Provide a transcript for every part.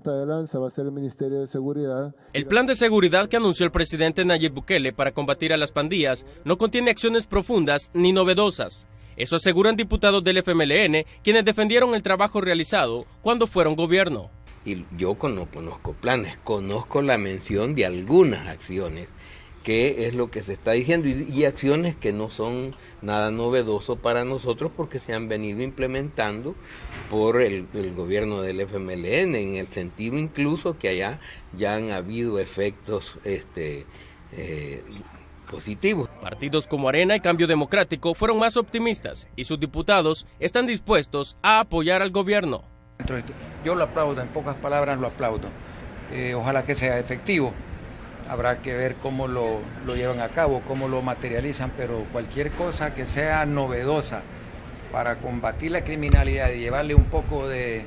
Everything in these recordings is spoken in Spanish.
punta de lanza va a ser el Ministerio de Seguridad. El plan de seguridad que anunció el presidente Nayib Bukele para combatir a las pandillas no contiene acciones profundas ni novedosas. Eso aseguran diputados del FMLN, quienes defendieron el trabajo realizado cuando fueron gobierno. Y yo no conozco planes, conozco la mención de algunas acciones que es lo que se está diciendo y, acciones que no son nada novedoso para nosotros porque se han venido implementando por el, gobierno del FMLN en el sentido incluso que allá ya han habido efectos este, eh, positivos. Partidos como Arena y Cambio Democrático fueron más optimistas y sus diputados están dispuestos a apoyar al gobierno. Yo lo aplaudo, en pocas palabras lo aplaudo. Eh, ojalá que sea efectivo habrá que ver cómo lo, llevan a cabo, cómo lo materializan, pero cualquier cosa que sea novedosa para combatir la criminalidad y llevarle un poco de,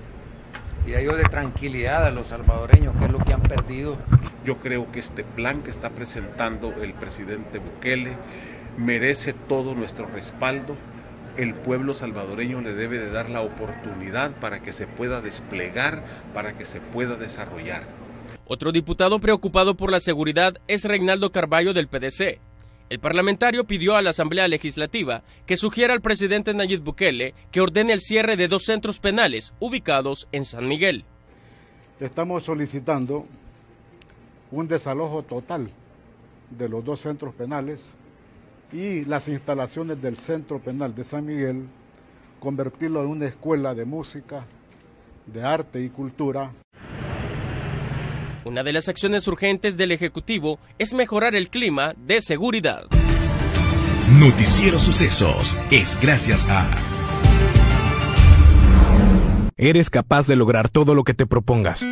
yo, de tranquilidad a los salvadoreños, que es lo que han perdido. Yo creo que este plan que está presentando el presidente Bukele merece todo nuestro respaldo. El pueblo salvadoreño le debe de dar la oportunidad para que se pueda desplegar, para que se pueda desarrollar. Otro diputado preocupado por la seguridad es Reinaldo Carballo del PDC. El parlamentario pidió a la Asamblea Legislativa que sugiera al presidente Nayib Bukele que ordene el cierre de dos centros penales ubicados en San Miguel. Estamos solicitando un desalojo total de los dos centros penales y las instalaciones del centro penal de San Miguel, convertirlo en una escuela de música, de arte y cultura una de las acciones urgentes del Ejecutivo es mejorar el clima de seguridad. Noticiero Sucesos es gracias a... Eres capaz de lograr todo lo que te propongas.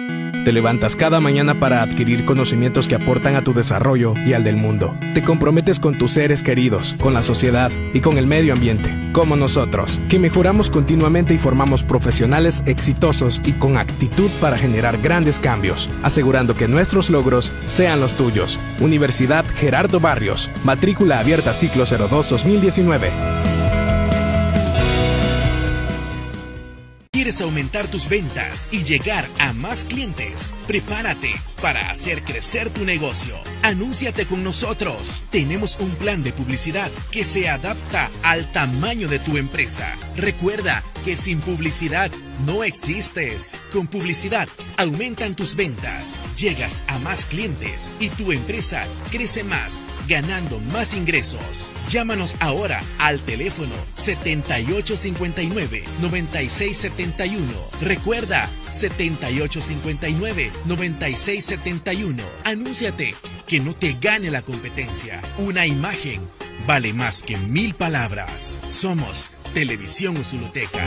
Te levantas cada mañana para adquirir conocimientos que aportan a tu desarrollo y al del mundo. Te comprometes con tus seres queridos, con la sociedad y con el medio ambiente, como nosotros, que mejoramos continuamente y formamos profesionales exitosos y con actitud para generar grandes cambios, asegurando que nuestros logros sean los tuyos. Universidad Gerardo Barrios, matrícula abierta ciclo 02 2019. ¿Quieres aumentar tus ventas y llegar a más clientes? Prepárate para hacer crecer tu negocio. Anúnciate con nosotros. Tenemos un plan de publicidad que se adapta al tamaño de tu empresa. Recuerda que sin publicidad no existes. Con publicidad aumentan tus ventas, llegas a más clientes y tu empresa crece más, ganando más ingresos. Llámanos ahora al teléfono 7859-9671. Recuerda, 7859-9671. Anúnciate, que no te gane la competencia. Una imagen vale más que mil palabras. Somos Televisión Usuluteca.